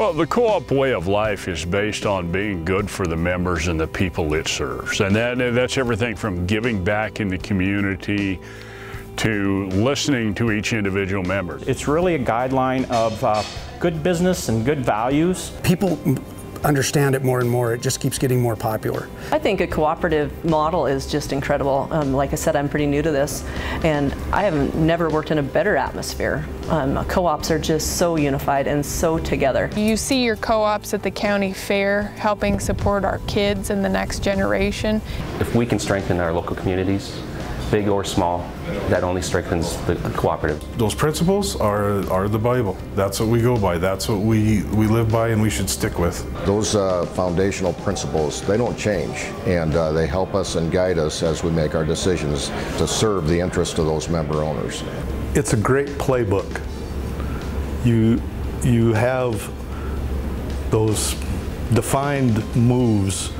Well, the co-op way of life is based on being good for the members and the people it serves. And that, that's everything from giving back in the community to listening to each individual member. It's really a guideline of uh, good business and good values. People understand it more and more. It just keeps getting more popular. I think a cooperative model is just incredible. Um, like I said, I'm pretty new to this, and I have never worked in a better atmosphere. Um, co-ops are just so unified and so together. You see your co-ops at the county fair helping support our kids and the next generation. If we can strengthen our local communities, big or small, that only strengthens the cooperative. Those principles are, are the Bible. That's what we go by. That's what we, we live by and we should stick with. Those uh, foundational principles, they don't change and uh, they help us and guide us as we make our decisions to serve the interest of those member owners. It's a great playbook. You, you have those defined moves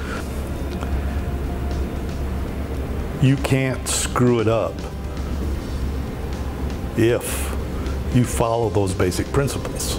you can't screw it up if you follow those basic principles.